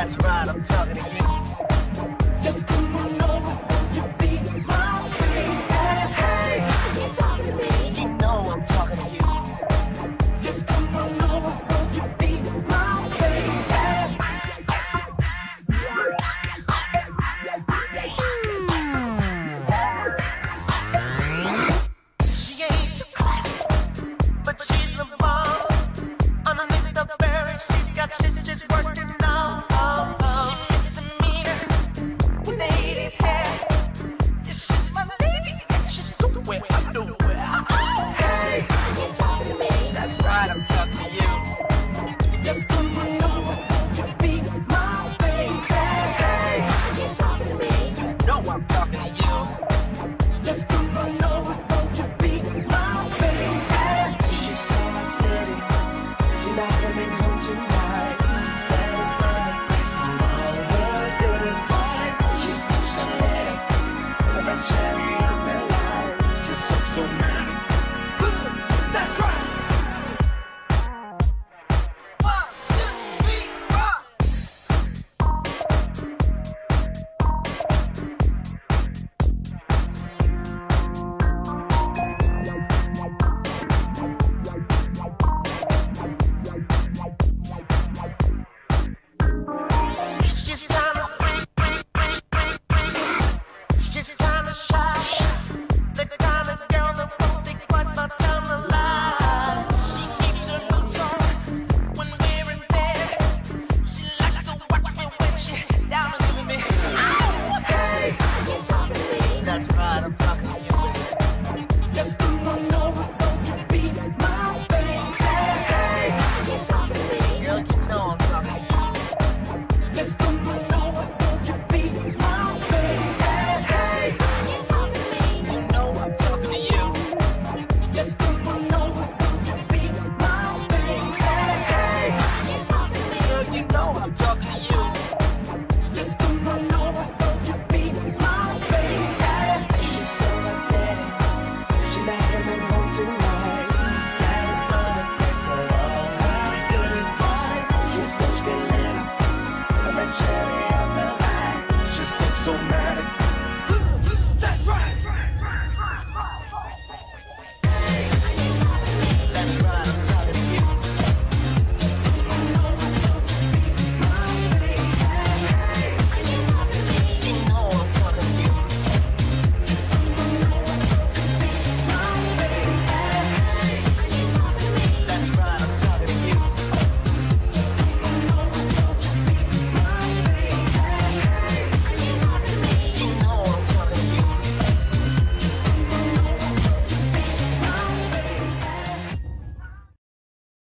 That's right, I'm talking to you.